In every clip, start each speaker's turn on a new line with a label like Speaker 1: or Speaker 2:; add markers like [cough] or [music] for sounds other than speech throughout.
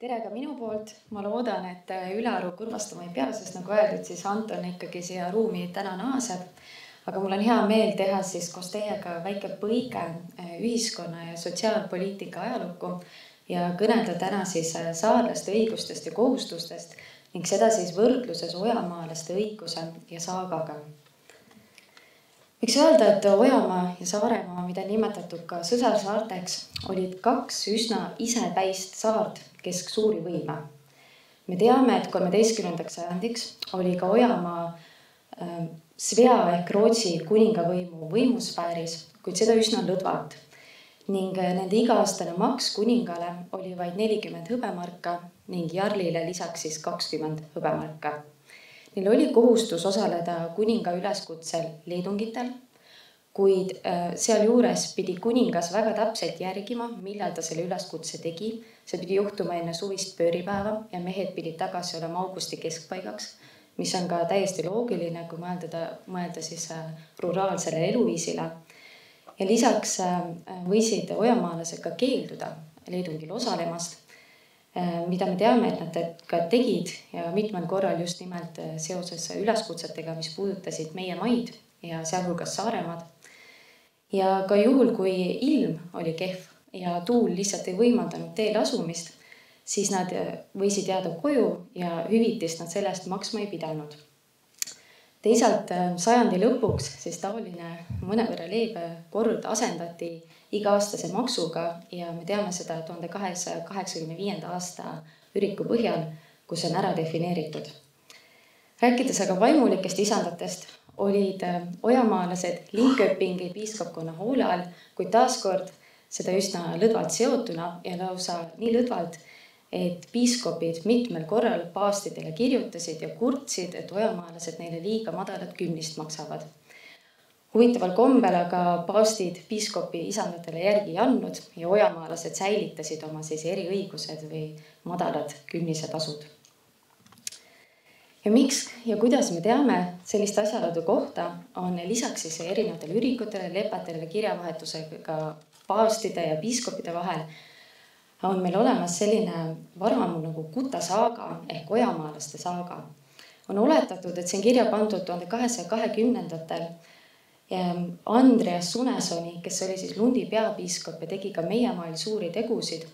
Speaker 1: tere ka minu poolt, ma loodan, et ülearu kurvastama ei pea, sest nagu öeldud, siis Anton ikkagi siia ruumi täna naaseb. aga mul on hea meel teha siis koos teiega väike põige eh, ühiskonna ja sotsiaalpoliitika ajalukku ja kõnelda täna siis eh, saarlaste õigustest ja kohustustest ning seda siis võrdluses ojamaalaste õiguse ja saagaga võiks öelda, et Ojamaa ja Saaremaa, mida nimetatud ka sõsarsaarteks, olid kaks üsna isepäist saart kesk suuri võime. me teame, et kolmeteistkümnendaks sajandiks oli ka Ojamaa äh, Svea ehk Rootsi kuningavõimu võimusfääris, kuid seda üsna lõdvalt. ning äh, nende iga-aastane maks kuningale oli vaid nelikümmend hõbemarka ning jarlile lisaks siis kakskümmend hõbemarka Neil oli kohustus osaleda kuninga üleskutsel leedungitel, kuid äh, sealjuures pidi kuningas väga täpselt järgima, millal ta selle üleskutse tegi. see pidi juhtuma enne suvist pööripäeva ja mehed pidid tagasi olema augusti keskpaigaks, mis on ka täiesti loogiline, kui mõelda, mõelda siis äh, ruraalsele eluviisile. ja lisaks äh, võisid ojamaalased ka keelduda leedungil osalemast mida me teame, et nad ka tegid ja mitmel korral just nimelt äh, seoses üleskutsetega, mis puudutasid meie maid ja sealhulgas Saaremaad. ja ka juhul, kui ilm oli kehv ja tuul lihtsalt ei võimaldanud teel asumist, siis nad äh, võisid jääda koju ja hüvitist nad selle eest maksma ei pidanud. teisalt sajandi lõpuks siis taoline mõnevõrra leebe kord asendati iga-aastase maksuga ja me teame seda tuhande kahesaja kaheksakümne viienda aasta üriku põhjal, kus on ära defineeritud. rääkides aga vaimulikest isandatest, olid äh, ojamaalased Linköpingi piiskopkonna hoole all, kuid taaskord seda üsna lõdvalt seotuna ja lausa nii lõdvalt, et piiskopid mitmel korral paastidele kirjutasid ja kurtsid, et ojamaalased neile liiga madalat künnist maksavad huvitaval kombel aga paavstid piiskopi isandatele järgi ei andnud ja ojamaalased säilitasid oma siis eriõigused või madalad künnisetasud. ja miks ja kuidas me teame sellist asjaolude kohta, on lisaks siis erinevatele ürikutele, lepetele, kirjavahetusega paavstide ja piiskopide vahel on meil olemas selline varamu nagu Kuta saaga ehk ojamaalaste saaga. on oletatud, et see on kirja pandud tuhande kahesaja kahekümnendatel Andreas Sunesoni, kes oli siis Lundi peapiiskop ja tegi ka meie maal suuri tegusid,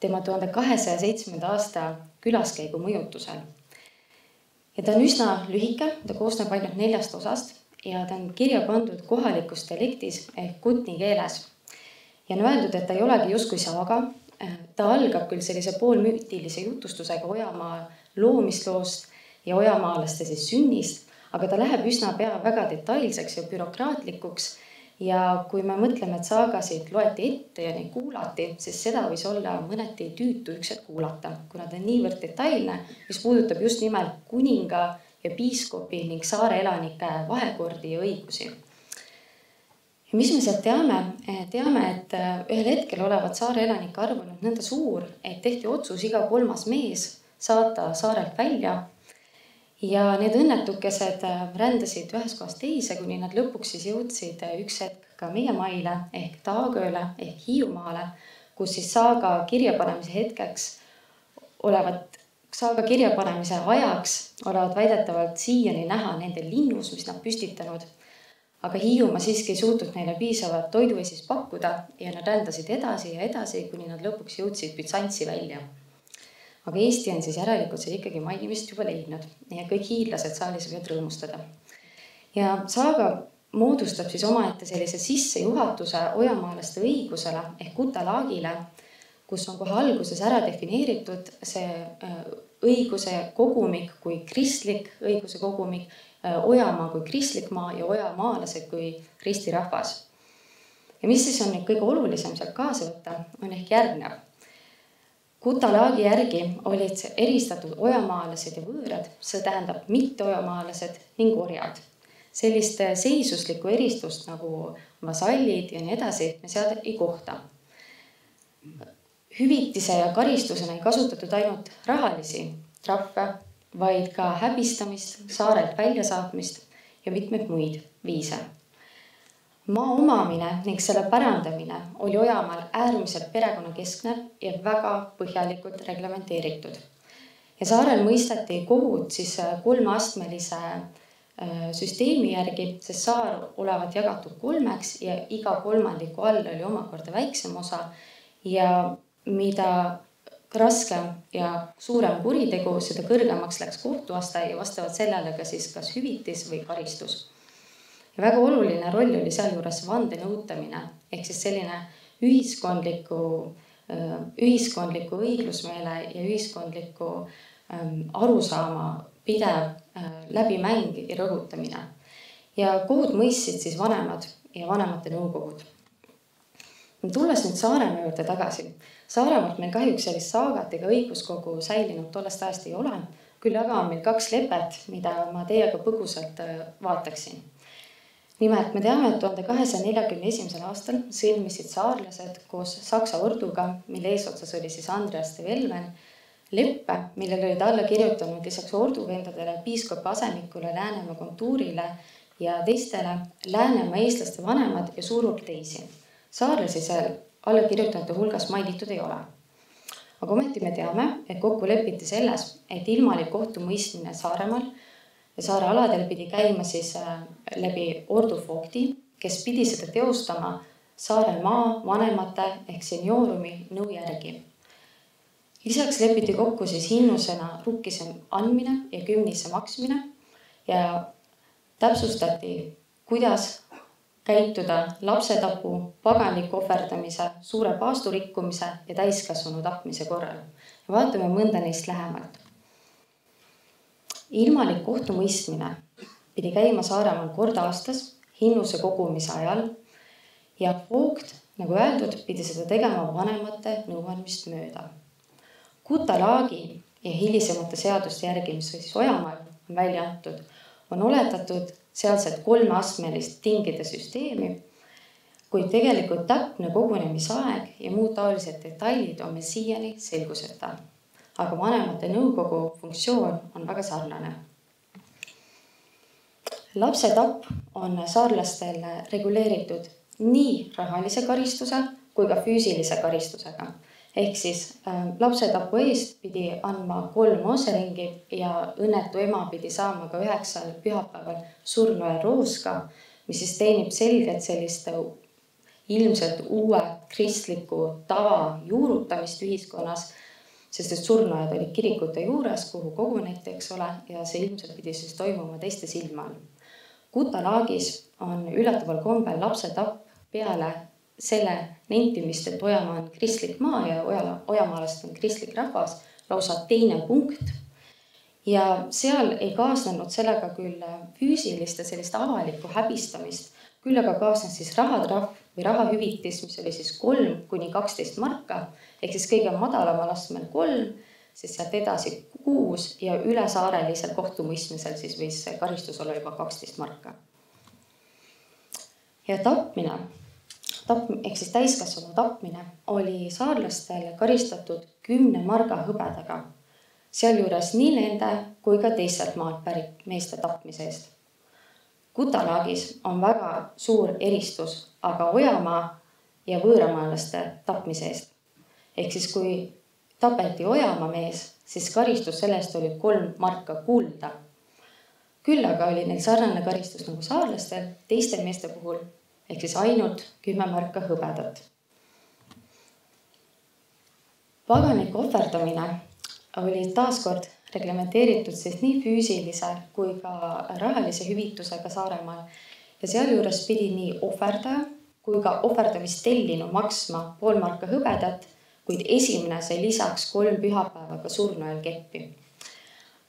Speaker 1: tema tuhande kahesaja seitsmenda aasta külaskäigu mõjutusel. ja ta on üsna lühike, ta koosneb ainult neljast osast ja ta on kirja pandud kohalikus dialektis ehk kutni keeles. ja on öeldud, et ta ei olegi justkui saaga, ta algab küll sellise poolmüütilise jutustusega Ojamaa loomisloost ja ojamaalaste siis sünnist aga ta läheb üsna pea väga detailseks ja bürokraatlikuks. ja kui me mõtleme, et saagasid loeti ette ja neid kuulati, siis seda võis olla mõneti tüütu üks hetk kuulata, kuna ta on niivõrd detailne, mis puudutab just nimelt kuninga ja piiskopi ning saare elanike vahekordi ja õigusi ja mis me sealt teame? teame, et ühel hetkel olevat saare elanike arv olnud nõnda suur, et tehti otsus iga kolmas mees saata saarelt välja ja need õnnetukesed äh, rändasid ühest kohast teise, kuni nad lõpuks siis jõudsid äh, üks hetk ka meie maile ehk Taagööle ehk Hiiumaale, kus siis saaga kirjapanemise hetkeks olevat, saaga kirjapanemise ajaks olevat väidetavalt siiani näha nende linnus, mis nad püstitanud. aga Hiiumaa siiski ei suutnud neile piisavat toidueesist pakkuda ja nad rändasid edasi ja edasi, kuni nad lõpuks jõudsid Bütsantsi välja aga Eesti on siis järelikult seal ikkagi mainimist juba leidnud ja kõik hiidlased saalis võivad rõõmustada. ja saaga moodustab siis omaette sellise sissejuhatuse ojamaalaste õigusele ehk kutalaagile, kus on kohe alguses ära defineeritud see äh, õiguse kogumik kui kristlik õiguse kogumik, äh, Ojamaa kui kristlik maa ja ojamaalased kui ristirahvas. ja mis siis on nüüd kõige olulisem sealt kaasa võtta, on ehk järgnev Kutalaagi järgi olid eristatud ojamaalased ja võõrad, see tähendab mitteojamaalased ning orjad. sellist seisuslikku eristust nagu vasallid ja nii edasi me seal ei kohta. hüvitise ja karistusena ei kasutatud ainult rahalisi trahve, vaid ka häbistamist, saarelt väljasaatmist ja mitmeid muid viise maa omamine ning selle pärandamine oli Ojamaal äärmiselt perekonnakeskne ja väga põhjalikult reglementeeritud. ja saarel mõisteti kohut siis kolmeastmelise äh, süsteemi järgi, sest saar olevat jagatud kolmeks ja iga kolmandiku all oli omakorda väiksem osa ja mida raskem ja suurem kuritegu, seda kõrgemaks läks kohtuaste ja vastavalt sellele ka siis kas hüvitis või karistus ja väga oluline roll oli sealjuures vande nõutamine ehk siis selline ühiskondliku, ühiskondliku õiglusmeele ja ühiskondliku arusaama pidev läbimäng ja rõhutamine. ja kohut mõistsid siis vanemad ja vanemate nõukogud. tulles nüüd Saaremaa juurde tagasi, Saaremaalt meil kahjuks sellist saagat ega õiguskogu säilinud tollest ajast ei ole, küll aga on meil kaks lepet, mida ma teiega põgusalt vaataksin nimelt me teame, et tuhande kahesaja neljakümne esimesel aastal sõlmisid saarlased koos Saksa orduga, mille eesotsas oli siis Andreas de Velmen, leppe, millele olid alla kirjutanud lisaks orduvendadele piiskop Asemikule, Läänemaa kontuurile ja teistele Läänemaa eestlaste vanemad ja suur hulk teisi. saarlasi seal allakirjutanute hulgas mainitud ei ole. aga ometi me teame, et kokku lepiti selles, et ilmalik kohtumõistmine Saaremaal ja saare aladel pidi käima siis äh, läbi ordufogti, kes pidi seda teostama saare maa vanemate ehk seniorumi nõu järgi. lisaks lepiti kokku siis hinnusena rukkise andmine ja kümnise maksmine ja täpsustati, kuidas käituda lapsetapu, paganiku ohverdamise, suure paastu rikkumise ja täiskasvanu tapmise korral. vaatame mõnda neist lähemalt ilmalik kohtumõistmine pidi käima Saaremaal kord aastas hinnuse kogumise ajal ja voogt, nagu öeldud, pidi seda tegema vanemate nõuandmist mööda. Guta Laagi ja hilisemate seaduste järgi, mis siis Ojamaal on välja antud, on oletatud sealset kolmeastmelist tingide süsteemi, kuid tegelikult täpne kogunemisaeg ja muud taolised detailid on meil siiani selguseta aga vanemate nõukogu funktsioon on väga sarnane. lapsetapp on saarlastel reguleeritud nii rahalise karistuse kui ka füüsilise karistusega. ehk siis äh, lapsetapu eest pidi andma kolm ooseringi ja õnnetu ema pidi saama ka üheksal pühapäeval surnuaia rooska, mis siis teenib selgelt sellist ilmselt uue kristliku tava juurutamist ühiskonnas sest et surnuaiad olid kirikute juures, kuhu koguneti, eks ole, ja see ilmselt pidi siis toimuma teiste silma all. Kutalaagis on üllataval kombel lapsetapp peale selle nentimist, et Ojamaa on kristlik maa ja Oja, ojamaalased on kristlik rahvas, lausa teine punkt. ja seal ei kaasnenud sellega küll füüsilist ja sellist avalikku häbistamist, küll aga kaasnes siis rahatrahv või rahahüvitis, mis oli siis kolm kuni kaksteist marka ehk siis kõige madalamal astmel kolm, siis sealt edasi kuus ja ülesaarelisel kohtumõistmisel siis võis karistus olla juba kaksteist marka. ja tapmine, tap- ehk siis täiskasvanu tapmine oli saarlastel karistatud kümne marga hõbedaga, sealjuures nii nende kui ka teistelt maalt pärit meeste tapmise eest. Kutalaagis on väga suur eristus aga Ojamaa ja võõramaalaste tapmise eest ehk siis kui tapeti Ojamaa mees, siis karistus selle eest oli kolm marka kulda. küll aga oli neil sarnane karistus nagu saarlastel teiste meeste puhul ehk siis ainult kümme marka hõbedat. paganiku ohverdamine oli taaskord reglementeeritud siis nii füüsilise kui ka rahalise hüvitusega Saaremaal ja sealjuures pidi nii ohverdaja kui ka ohverdamist tellinu maksma pool marka hõbedat kuid esimene sai lisaks kolm pühapäeva ka surnuajal keppi.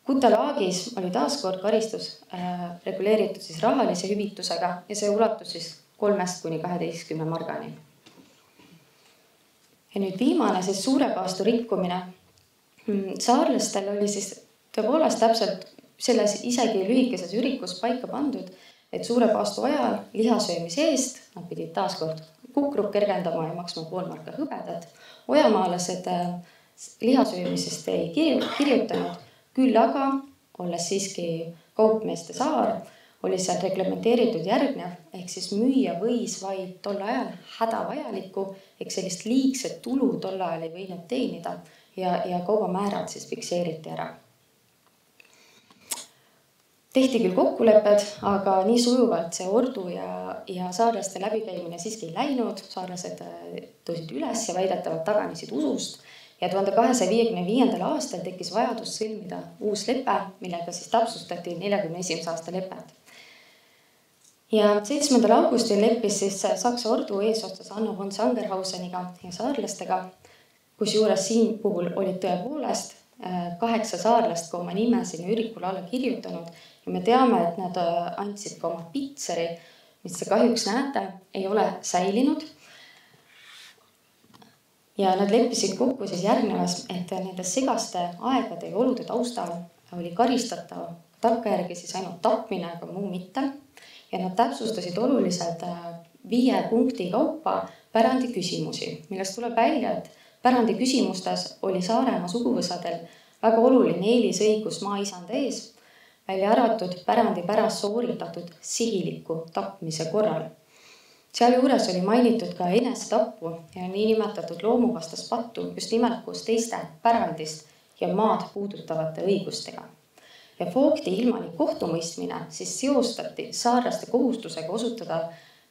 Speaker 1: Kutalaagis oli taaskord karistus äh, reguleeritud siis rahalise hüvitusega ja see ulatus siis kolmest kuni kaheteistkümne margani. ja nüüd viimane, siis suurepaastu rikkumine. Mm, saarlastel oli siis tõepoolest täpselt selles isegi lühikeses ürikus paika pandud, et suure paastu ajal liha söömise eest nad pidid taaskord kukrut kergendama ja maksma pool marka hõbedat ojamaalased äh, lihasöömisest ei kirjutanud, küll aga olles siiski kaupmeeste saar, oli seal reglementeeritud järgnev, ehk siis müüa võis vaid tol ajal hädavajalikku ehk sellist liigset tulu tol ajal ei võinud teenida ja, ja kaubamäärad siis fikseeriti ära. tehti küll kokkulepped, aga nii sujuvalt see ordu ja, ja saarlaste läbikäimine siiski ei läinud, saarlased äh, tõusid üles ja väidetavalt taganesid usust. Ja tuhande kahesaja viiekümne viiendal aastal tekkis vajadus sõlmida uus lepe, millega siis täpsustati neljakümne esimese aasta lepet. Ja seitsmendal augustil leppis siis Saksa ordu eesotsas Anno von Sangerhauseniga ja saarlastega, kusjuures siin puhul olid tõepoolest äh, kaheksa saarlast ka oma nime sinna ürikule alla kirjutanud ja me teame, et nad äh, andsid ka oma pitseri, mis te kahjuks näete, ei ole säilinud. ja nad leppisid kokku siis järgnevas, et nende segaste aegade ja olude taustal oli karistatav takkajärgi siis ainult tapmine, aga muu mitte ja nad täpsustasid oluliselt äh, viie punkti kaupa pärandi küsimusi, millest tuleb välja, et pärandi küsimustes oli Saaremaa suguvõsadel väga oluline eelisõigus maaisanda ees, välja arvatud pärandi pärast sooritatud sihiliku tapmise korral. sealjuures oli mainitud ka enesetappu ja niinimetatud loomuvastast pattu just nimelt koos teiste pärandist ja maad puudutavate õigustega ja Voogti ilmalik kohtumõistmine siis seostati saarlaste kohustusega osutada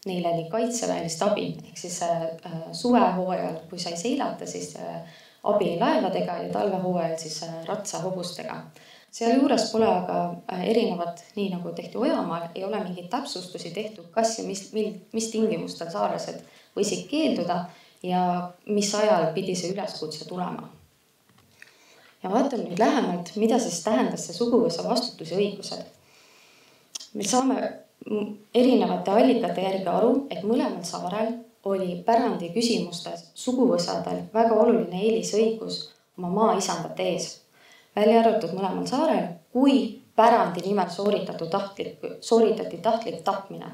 Speaker 1: neile nii kaitseväelist abi ehk siis äh, äh, suvehooajal, kui sai seilata, siis äh, abilaevadega ja talvehooajal siis ratsahobustega. sealjuures pole aga erinevat, nii nagu tehti Ojamaal, ei ole mingeid täpsustusi tehtud, kas ja mis, mil, mis tingimustel saarlased võisid keelduda ja mis ajal pidi see üleskutse tulema ja vaatame nüüd lähemalt, mida siis tähendas see suguvõsa vastutus ja õigused. me saame erinevate allikate järgi aru, et mõlemal saarel oli pärandi küsimustes suguvõsadel väga oluline eelisõigus oma maaisandate ees. välja arvatud mõlemal saarel, kui pärandi nimel sooritatud tahtlik, sooritati tahtlik tapmine.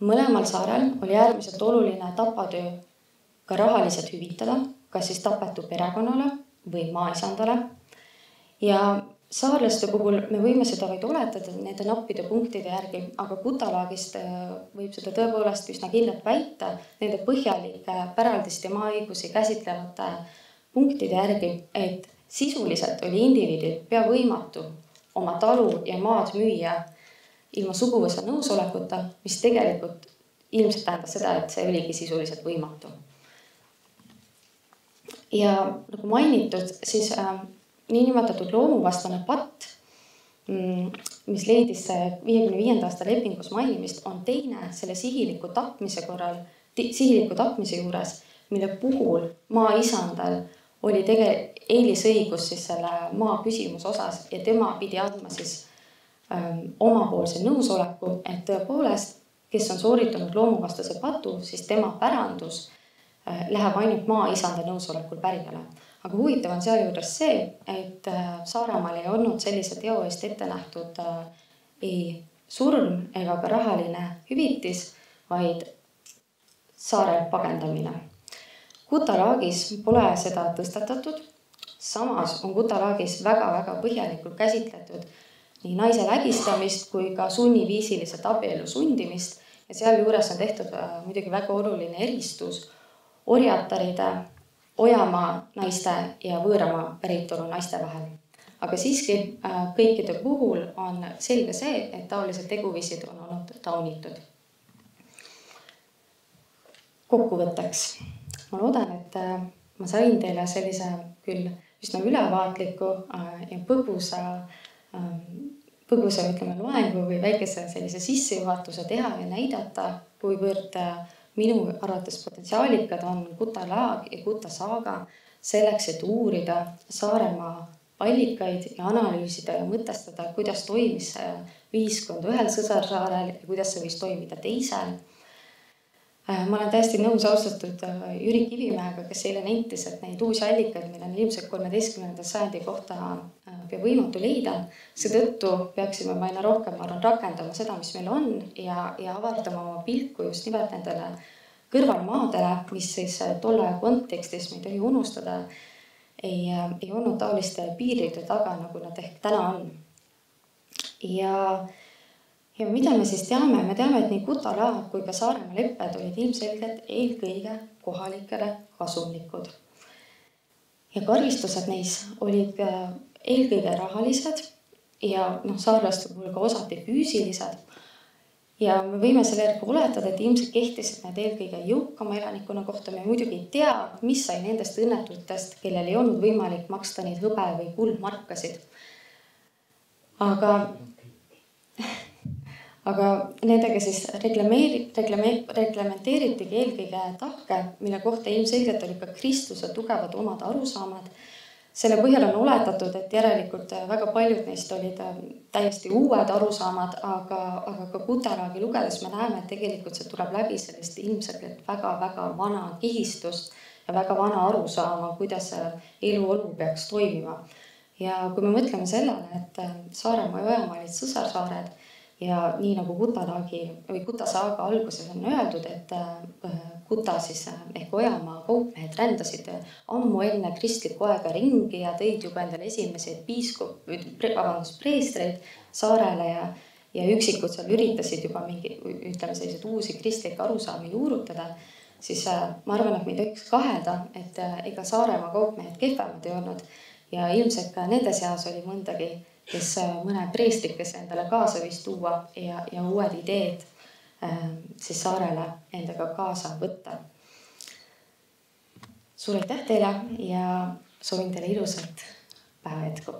Speaker 1: mõlemal saarel oli äärmiselt oluline tapatöö ka rahaliselt hüvitada, kas siis tapetu perekonnale või maaisandale. ja saarlaste puhul me võime seda vaid oletada nende nappide punktide järgi, aga Kutalaagist äh, võib seda tõepoolest üsna kindlalt väita nende põhjalike päraldist ja maaõigusi käsitlevate punktide järgi, et sisuliselt oli indiviidil pea võimatu oma talu ja maad müüa ilma suguvõsa nõusolekuta, mis tegelikult ilmselt tähendas seda, et see oligi sisuliselt võimatu. Ja nagu mainitud, siis äh, niinimetatud loomuvastane patt, mm, mis leidis viiekümne viienda aasta lepingus mainimist, on teine selle sihiliku tapmise korral, sihiliku tapmise juures, mille puhul maaisandal oli tege-, eelisõigus siis selle maa küsimuse osas ja tema pidi andma siis ähm, omapoolse nõusoleku, et tõepoolest, kes on sooritanud loomuvastase patu, siis tema pärandus Äh, läheb ainult maaisanda nõusolekul pärijale. Aga huvitav on sealjuures see, et äh, Saaremaal ei olnud sellise teo eest ette nähtud äh, ei surm ega ka rahaline hüvitis, vaid saarel pagendamine. Kutalaagis pole seda tõstatatud. samas on Kutalaagis väga-väga põhjalikult käsitletud nii naise vägistamist kui ka sunniviisiliselt abiellu sundimist ja sealjuures on tehtud muidugi väga oluline eristus orjataride, Ojamaa naiste ja võõramaa päritolu naiste vahel. aga siiski äh, kõikide puhul on selge see, et taolised teguviisid on olnud taunitud. kokkuvõtteks ma loodan, et äh, ma sain teile sellise küll üsna ülevaatliku äh, ja põgusa, põgusa, ütleme, loengu või väikese sellise sissejuhatuse teha ja näidata, kuivõrd minu arvates potentsiaalikad on Guta laag ja Guta saaga selleks, et uurida Saaremaa allikaid ja analüüsida ja mõtestada, kuidas toimis see ühiskond ühel sõsarsaarel ja kuidas see võis toimida teisel. Äh, ma olen täiesti nõus austatud äh, Jüri Kivimäega, kes eile nentis, et neid uusi allikaid meil on ilmselt kolmeteistkümnenda sajandi kohta äh, pea võimatu leida. seetõttu peaksime me aina rohkem, ma arvan, rakendama seda, mis meil on ja, ja avardama oma pilku just nimelt nendele kõrvalmaadele, mis siis tolle aja kontekstis, me ei tohi unustada, ei, ei olnud taoliste piiride taga, nagu nad ehk täna on. ja ja mida me siis teame, me teame, et nii Kutala kui ka Saaremaa lepped olid ilmselgelt eelkõige kohalikele kasumlikud. ja karistused neis olid äh, eelkõige rahalised ja noh, saarlaste puhul ka osati füüsilised. ja me võime selle järgi oletada, et ilmselt kehtisid need eelkõige jõukama elanikkonna kohta, me muidugi ei tea, mis sai nendest õnnetutest, kellel ei olnud võimalik maksta neid hõbe või kuldmarkasid. aga [laughs] aga nendega siis reklameeri-, reklame-, reglementeeritigi eelkõige tahke, mille kohta ilmselgelt olid ka kristluse tugevad omad arusaamad. selle põhjal on oletatud, et järelikult väga paljud neist olid äh, täiesti uued arusaamad, aga, aga ka Kuteragi lugedes me näeme, et tegelikult see tuleb läbi sellest ilmselgelt väga-väga vana kihistust ja väga vana arusaama, kuidas eluolu peaks toimima. ja kui me mõtleme sellele, et äh, Saaremaa ja Ojamaa olid sõsarsaared ja nii nagu Kutalaagi või Kutasaaga alguses on öeldud, et äh, Kuta siis äh, ehk Ojamaa kaupmehed rändasid ammu enne kristlikku aega ringi ja tõid juba endale esimesed piiskop, vabandust, preestreid saarele ja, ja üksikud seal üritasid juba mingi, ütleme selliseid uusi kristlikke arusaami juurutada, siis äh, ma arvan, et me ei tohiks kahelda, et ega Saaremaa kaupmehed kehvemad ei olnud. Ja ilmselt ka nende seas oli mõndagi kes äh, mõne preestrikese endale kaasa võis tuua ja, ja uued ideed äh, siis saarele endaga kaasa võtta. suur aitäh teile ja soovin teile ilusat päeva jätku.